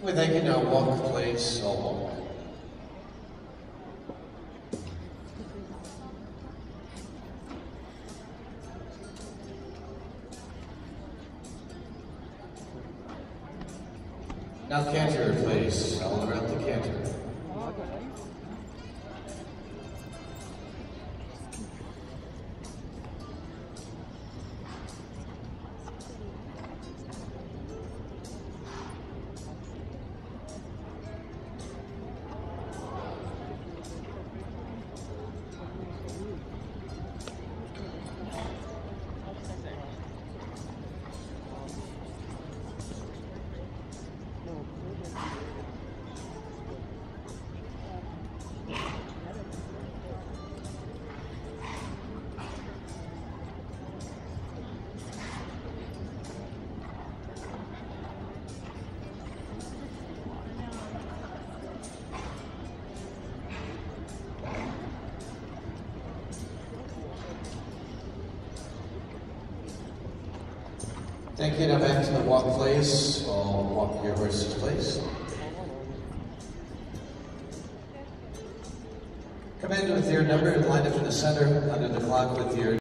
Thank you now. Walk, please. All walk. Now canter, please. All around the canter. Thank you. Now back to the walk, please. All walk your horses. Come in with your number and line up in the center under the clock with your